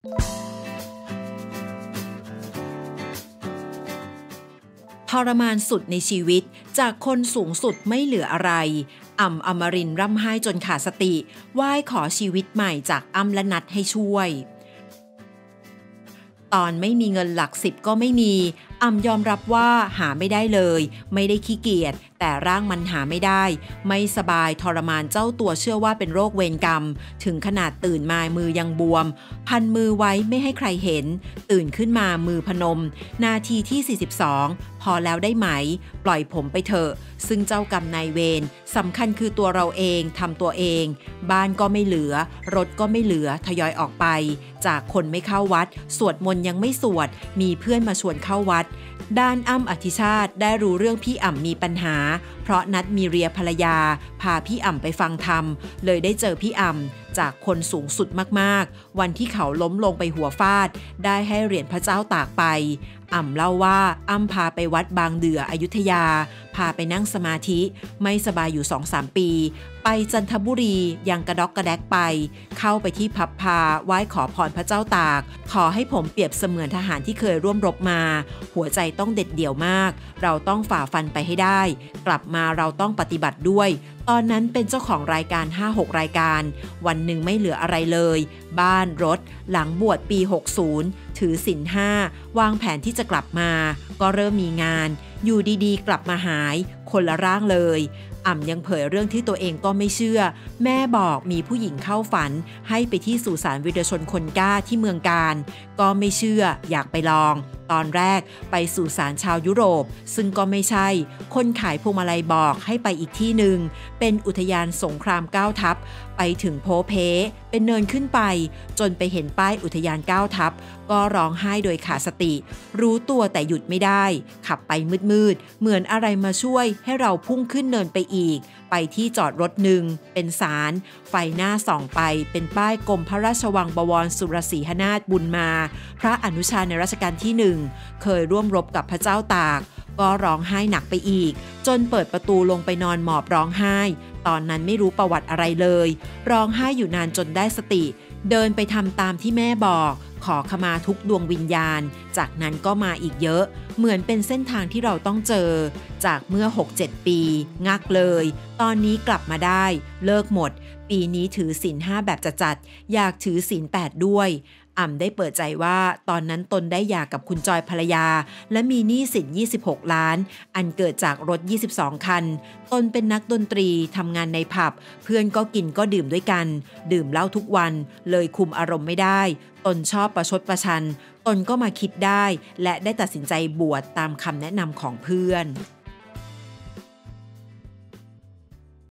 ทรมานสุดในชีวิต จากคนสูงสุดไม่เหลืออะไรอ่ำอมรินร่ำไห้จนขาดสติไหว้ขอชีวิตใหม่จากอ้ำและนัดให้ช่วย ตอนไม่มีเงินหลักสิบก็ไม่มี อ่ำยอมรับว่าหาไม่ได้เลย ไม่ได้ขี้เกียจแต่ร่างมันหาไม่ได้ ไม่สบายทรมานเจ้าตัวเชื่อว่าเป็นโรคเวรกรรม ถึงขนาดตื่นมามือยังบวม พันมือไว้ไม่ให้ใครเห็น ตื่นขึ้นมามือพนม นาทีที่ 42 พอแล้วได้ไหม ปล่อยผมไปเถอะ ซึ่งเจ้ากรรมนายเวรสำคัญคือตัวเราเองทำตัวเอง บ้านก็ไม่เหลือ รถก็ไม่เหลือทยอยออกไป จากคนไม่เข้าวัด สวดมนต์ยังไม่สวด มีเพื่อนมาชวนเข้าวัดด้านอ้ำอธิชาติได้รู้เรื่องพี่อ่ำมีปัญหา เพราะนัดมีเรียภรรยา พาพี่อ่ำไปฟังธรรม เลยได้เจอพี่อ่ำ จากคนสูงสุดมากๆ วันที่เขาล้มลงไปหัวฟาด ได้ให้เหรียญพระเจ้าตากไป อ่ำเล่าว่าอ้ำพาไปวัดบางเดืออยุธยา พาไปนั่งสมาธิ ไม่สบายอยู่สองสามปี ไปจันทบุรียังกระดอกกระแดกไป เข้าไปที่พับพาไหว้ขอพรพระเจ้าตาก ขอให้ผมเปรียบเสมือนทหารที่เคยร่วมรบมา หัวใจต้องเด็ดเดี่ยวมาก เราต้องฝ่าฟันไปให้ได้ กลับมาเราต้องปฏิบัติด้วย ตอนนั้นเป็นเจ้าของรายการ 5-6 รายการ วันหนึ่งไม่เหลืออะไรเลย บ้านรถ หลังบวชปี 60 ถือสินห้าวางแผนที่จะกลับมา ก็เริ่มมีงาน อยู่ดีๆ กลับมาหาย คนละร่างเลย อ่ำยังเผยเรื่องที่ตัวเองก็ไม่เชื่อ แม่บอกมีผู้หญิงเข้าฝัน ให้ไปที่สุสานวิรชนคนกล้าที่เมืองการ ก็ไม่เชื่ออยากไปลอง ตอนแรกไปสู่สารชาวยุโรป ซึ่งก็ไม่ใช่ คนขายพวงมาลัยบอกให้ไปอีกที่หนึ่ง เป็นอุทยานสงครามก้าวทัพ ไปถึงโพเพ เป็นเนินขึ้นไป จนไปเห็นป้ายอุทยานก้าวทัพ ก็ร้องไห้โดยขาดสติ รู้ตัวแต่หยุดไม่ได้ ขับไปมืดๆ เหมือนอะไรมาช่วยให้เราพุ่งขึ้นเนินไปอีก ไปที่จอดรถหนึ่งเป็นสาร ไฟหน้าส่องไปเป็นป้ายกรมพระราชวังบวรสุรศรีหนาถบุญมา พระอนุชาในรัชกาลที่หนึ่งเคยร่วมรบกับพระเจ้าตาก ก็ร้องไห้หนักไปอีก จนเปิดประตูลงไปนอนหมอบร้องไห้ ตอนนั้นไม่รู้ประวัติอะไรเลย ร้องไห้อยู่นานจนได้สติ เดินไปทำตามที่แม่บอก ขอขมาทุกดวงวิญญาณ จากนั้นก็มาอีกเยอะ เหมือนเป็นเส้นทางที่เราต้องเจอ จากเมื่อ 6-7 ปี งักเลย ตอนนี้กลับมาได้ เลิกหมด ปีนี้ถือศีลห้าแบบจัดๆอยากถือศีลแปดด้วย อ่ำได้เปิดใจว่าตอนนั้นตนได้หย่ากับคุณจอยภรรยา และมีหนี้สิน 26 ล้าน อันเกิดจากรถ 22 คัน ตนเป็นนักดนตรีทำงานในผับ เพื่อนก็กินก็ดื่มด้วยกัน ดื่มเหล้าทุกวัน เลยคุมอารมณ์ไม่ได้ ตนชอบประชดประชัน ตนก็มาคิดได้ และได้ตัดสินใจบวชตามคำแนะนำของเพื่อน